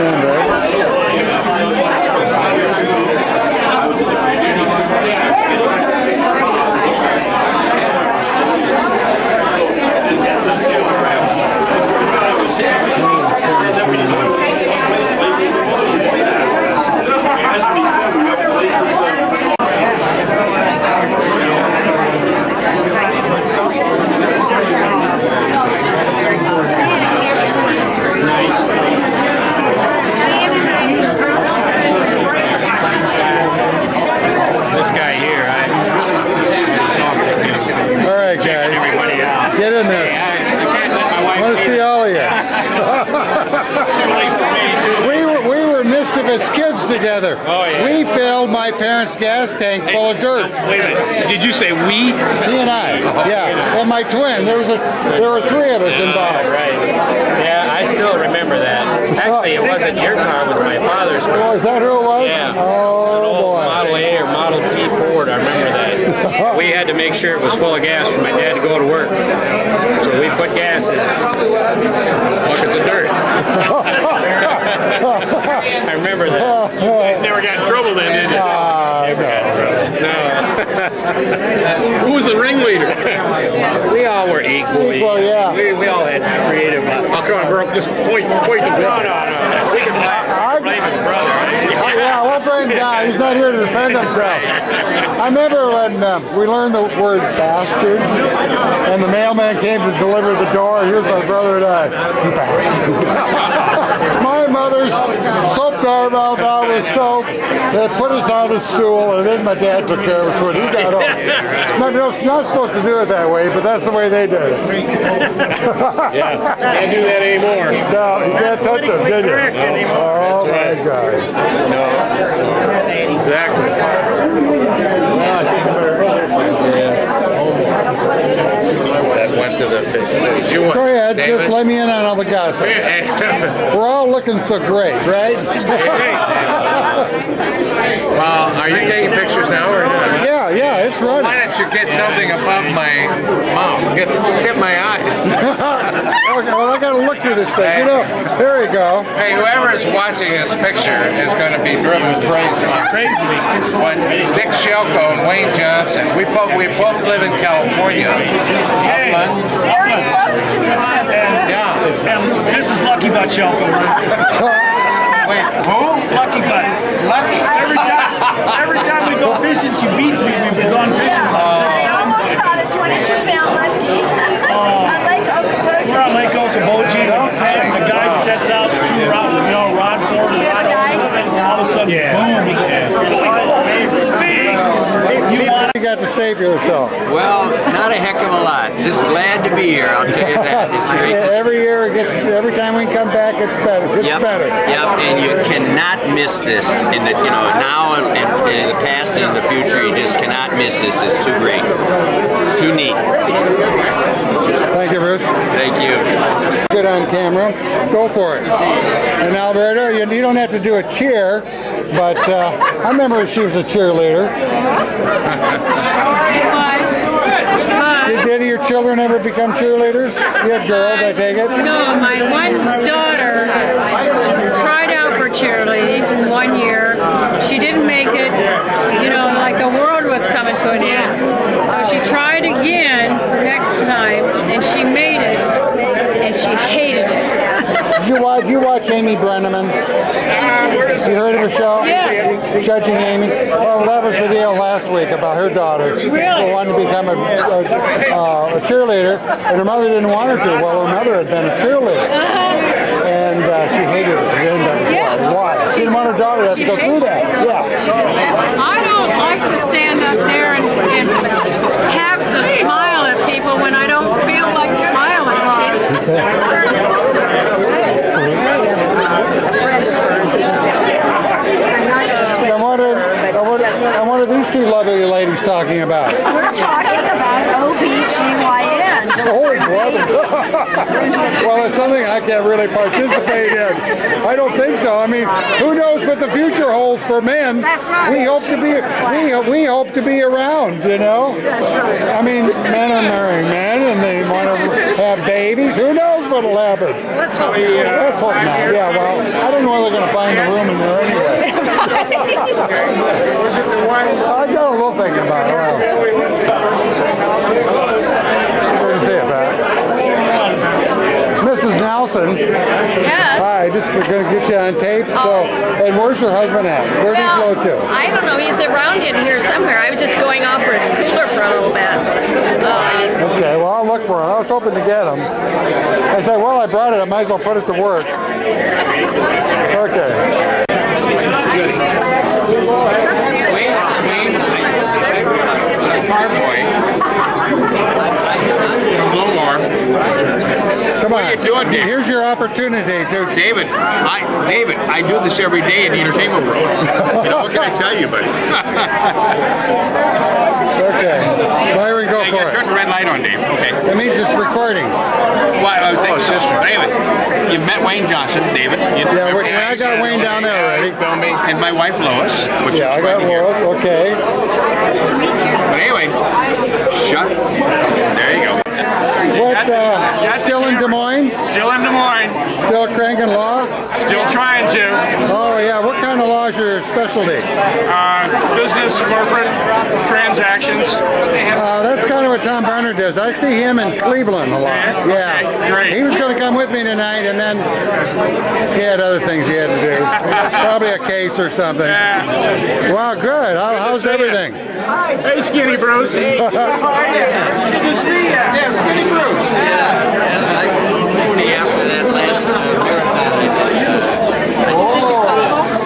understand that. This guy here, I talked to him. All right, guys, Everybody out. get in I, there. I can't let my I wife want to see see it. all of you. Too late for me. We were, we were mischievous kids together. Oh, yeah. We filled my parents' gas tank full of dirt. Wait a minute. Did you say we? He and I, yeah, and my twin. There was a, there were three of us ah, involved. right. Yeah, I still remember that. Actually, it oh. wasn't your car. It was my father's car. Oh, is that who it was? Yeah. An Oh old boy. Model A or Model T Ford. I remember that. We had to make sure it was full of gas for my dad to go to work. So we put gas in buckets of dirt. I remember that. guys never got in trouble then, did you? Ah, No. Who was the ringleader? We all were equal. Equal, yeah. We, we all had creative. Uh, Oh, come on, bro. Just point, point the no, finger. no, no. We can blame, blame his brother, right? Oh, yeah. He's not here to defend himself. I remember when um, we learned the word bastard, and the mailman came to deliver the door. Here's my brother and I. Bastard. my mother's soap garbage out with soap that put us on the stool, and then my dad took care of us when he got home. Not, not supposed to do it that way, but that's the way they did it. Yeah, can't do that anymore. No, you can't touch them, did you? Oh my God. No, Exactly. Went to the city. You Go ahead, David? just let me in on all the gossip. We're all looking so great, right? Well, are you taking pictures now or not? yeah, yeah, it's running. Why don't you get something above my mouth? Get, get my eyes. okay, well, I gotta look through this thing. You know, there you go. Hey, whoever is watching this picture is going to be driven crazy. Crazy. But Dick Shelko and Wayne Johnson, we both we both live in California. Upland. Very close to each other. Yeah. And this is Lucky Butt Shelko. Wait, who? Lucky Butt. Lucky. Every time, every time we go fishing, she beats me. We've been gone fishing about six I times. almost caught a 22 pound muskie on Lake Okoboji. We're on Lake Okoboji, and the guide sets out two rod, you know, rod forward and rod over, and all of a sudden, boom! You're like, oh, this is big. You want You got to say for yourself. Well, not a heck of a lot. Just glad to be here. I'll tell you that. It's great Every year it gets, every time we come back, it's better. It's Yep, better. yep, and you cannot miss this. In the, you know, now and, and in the past and in the future, you just cannot miss this. It's too great. It's too neat. Thank you, Bruce. Thank you. On camera. Go for it. And Alberta, you, you don't have to do a cheer, but uh, I remember she was a cheerleader. Did any of your children ever become cheerleaders? You had girls, I take it. No, my one daughter tried out for cheerleading one year. She didn't make it. You know, like the world was coming to an end. So she tried again next time, and she made it, and she hated it. Did you watch, you watch Amy Brenneman? You heard of her show? Yeah. Judging Amy? Well, that was the deal last week about her daughter. She Really? wanted to become a, a, uh, a cheerleader, and her mother didn't want her to. Well, her mother had been a cheerleader, and uh, she hated it. She didn't Yeah. why. She didn't want her daughter to have to go through that. Yeah. I don't like to stand up there and, and have to smile at people when I don't feel like smiling. She's, I'm not going to switch And what are, her, and what, but just and what are these two lovely ladies talking about? we're talking about OBGYN. Oh, brother. well, it's something I can't really participate in. I don't think so. I mean, who knows what the future holds for men? That's right. We hope to be we, we hope to be around, you know? That's right. I mean, men are marrying men and they want to have babies. Who knows what'll happen. Let's hope. Uh, Let's hope not. Yeah, well, I don't know whether they're going to find the room in there anyway. I got a little thinking about it. Well, Good to see you, Pat. Mrs. Nelson. Yes. Hi, just we're going to get you on tape. So, and where's your husband at? Where did he Well, go to? I don't know. He's around in here somewhere. I was just going off where it's cooler for a little bit. Uh, Okay, well, I'll look for him. I was hoping to get him. I said, well, I brought it. I might as well put it to work. Okay. Wayne, Wayne, Carboy. Blowmore. Come on. What are you doing, Dave? Here's your opportunity to. David, I, David, I do this every day in the entertainment world. You know, what can I tell you, buddy? Okay. Byron, go Hey, for it. turn it. the red light on, Dave. Okay. That means it's recording. Well, I think so. David, you met Wayne Johnson, David. You, Yeah, we- I got Wayne down there already. Filming, and my wife Lois, which Yeah, is I got right here. Lois. Okay. But anyway, shut. There you go. What, uh, still in Des Moines? Still in Des Moines. Still cranking law? Still trying to. Oh, yeah. What kind of law is your specialty? Uh, business, corporate, transactions. Uh, that's kind of what Tom Barnard does. I see him in Cleveland a lot. Yeah. Okay, great. He was going to come with me tonight, and then he had other things he had to do. Probably a case or something. Yeah. Wow, good. How, how's see ya. everything? Hey, Skinny Bruce. Good to see you. Yes, Skinny Bruce. Only after that last uh, marathon I did. Uh,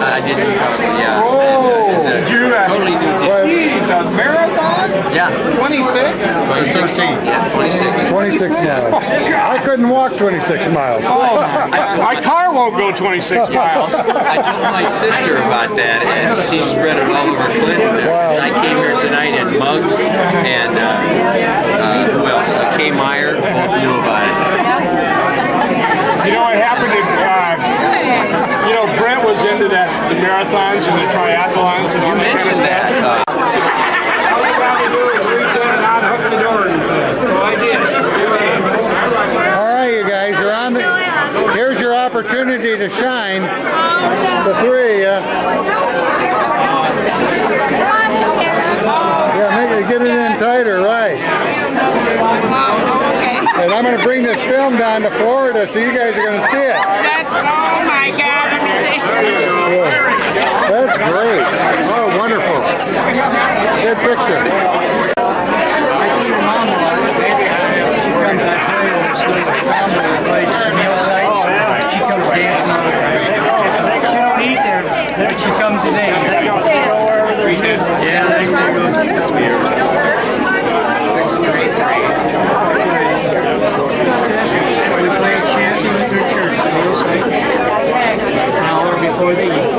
I did Chicago, yeah. Oh. It's a Did you, uh, totally new deal. What, The marathon? Yeah. 26? 26. Yeah, 26. 26 now. I couldn't walk 26 miles. My car won't go 26 miles. I told my sister about that, and she spread it all over Clinton. Wow. I came here tonight, and Muggs and uh, uh, who else? Uh, Kay Meyer both knew about it. You know, I happened to, uh, you know, Brent was into that, the marathons and the triathlons and all You that kind of mentioned stuff. that. Uh, All you gotta do is reach in and unhook the door. So I did. All right, you guys, you're on the. Here's your opportunity to shine. The three of you. Yeah, make it get it in tighter, right? And I'm going to bring this film down to Florida, so you guys are going to see it. that's, oh my God. That's great. Oh, wonderful. Good picture. I see your mom a lot. She comes out here and it's little family place at meal sites. She comes dancing all the time. She don't eat there, but she comes to dance. Yeah, they We play Chancy Lutheran Church at meal site. An hour before they eat.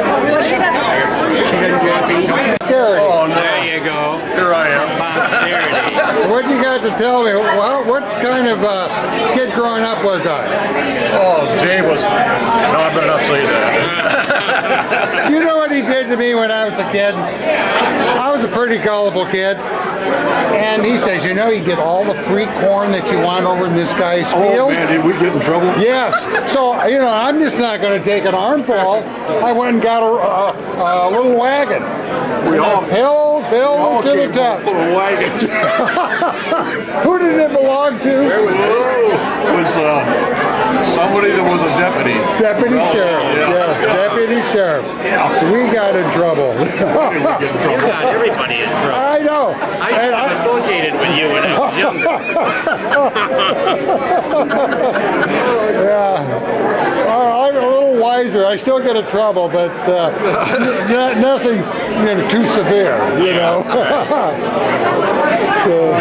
She doesn't get up to eat. Scary. Oh, no. There you go. Here I am. Posterity. What do you got to tell me? Well, what kind of uh, kid growing up was I? Oh, Dave was. No, I better not say that. You know what he did to me when I was a kid? I was a pretty gullible kid. And he says, you know, you get all the free corn that you want over in this guy's field. Oh man, did we get in trouble? Yes. So, you know, I'm just not going to take an armful. I went and got a, a, a little wagon. We all, Hill, Bill to the top. of wagons. Who did it belong to? Whoa, was uh, somebody that was a deputy. Deputy Oh, Sheriff. yeah. Yes, Deputy Sheriff. Yeah. We got in trouble. We get in trouble. Got everybody in trouble. I know. I And I- associated with you when I was younger. Yeah. Well, I'm a little wiser. I still get in trouble, but uh, n- nothing you know, too severe, you know. so,